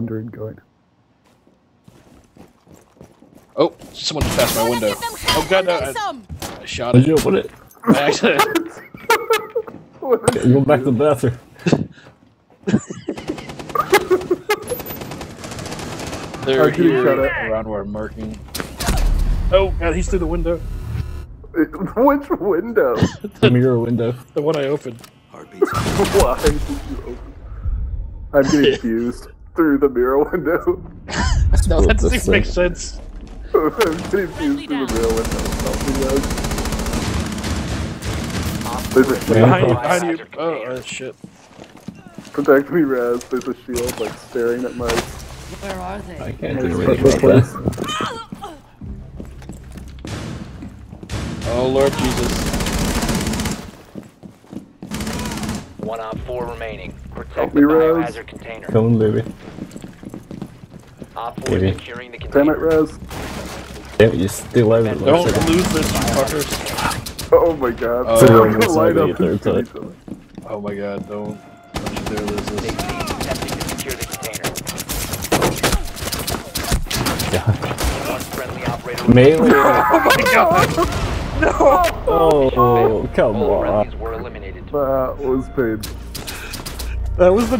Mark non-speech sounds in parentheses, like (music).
under and going. Oh, someone just passed my window. give them hell Oh god, no, I. I shot Did it. you open it? I accidentally. What is- Go back to the bathroom. (laughs) They're How can you here shut it? around where I'm marking. Oh god, he's through the window. (laughs) Which window? (laughs) The mirror window. The one I opened. Heartbeats. Why did you open? I'm getting fused through the mirror window. (laughs) No, that doesn't even make sense. I'm (laughs) getting fused through the mirror window. Help me, guys. There's a shield. Behind you, Oh. behind you. Oh, shit. Protect me, Raz. There's a shield like staring at my Where are they? I can't do anything about that. Oh Lord Jesus. One OPFOR remaining. Help Protect me, the Rose. biohazard container. Come on, baby. OPFOR Maybe. securing the Damn it, container. Raz. Damn, you still have it. Don't Looks like- lose this, you fuckers. Oh my god. Oh. They're Almost gonna line like up third shoot each other. Oh my god, don't. Don't you dare lose this. C attempting to secure the container. Yeah. One friendly operator. Melee. (laughs) Oh my god! (laughs) Oh, oh, come All on. friendlies were eliminated. That was painful. That was the